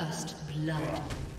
First blood.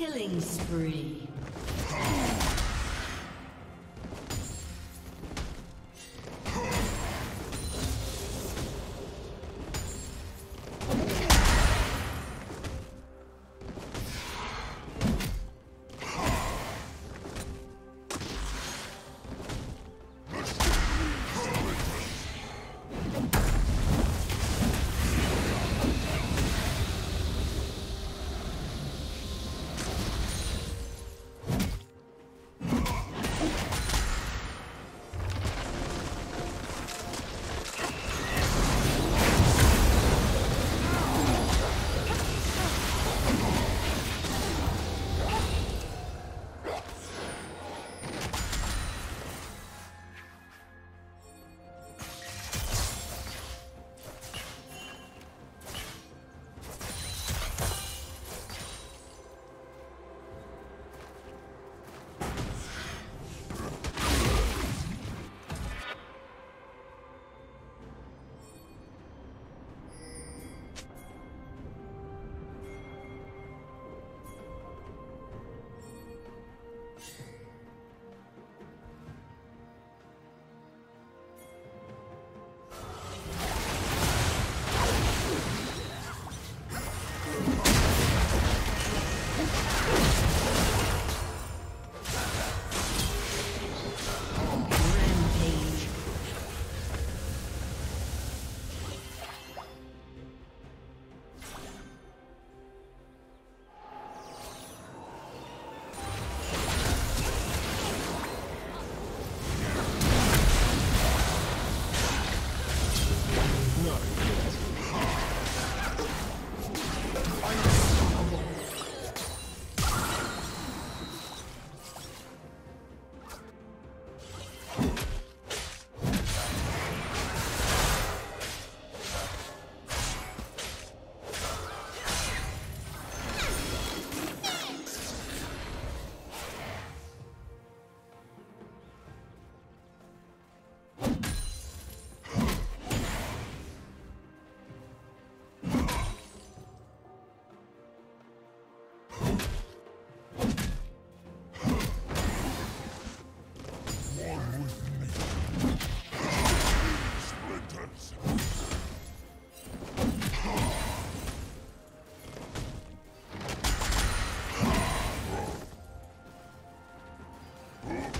Killing spree. Ooh.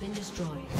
Been destroyed.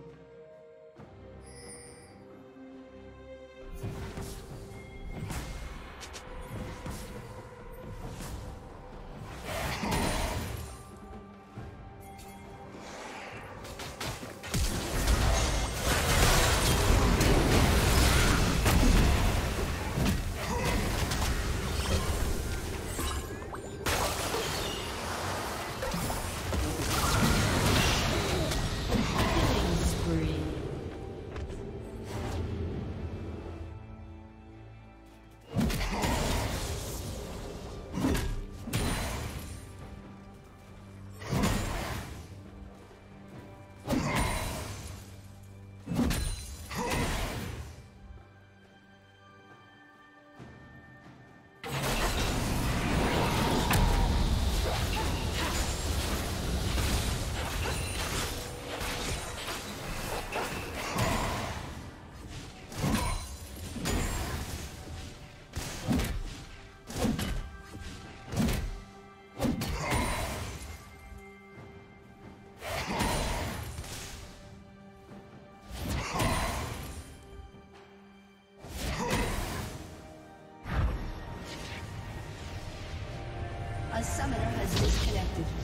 Has disconnected.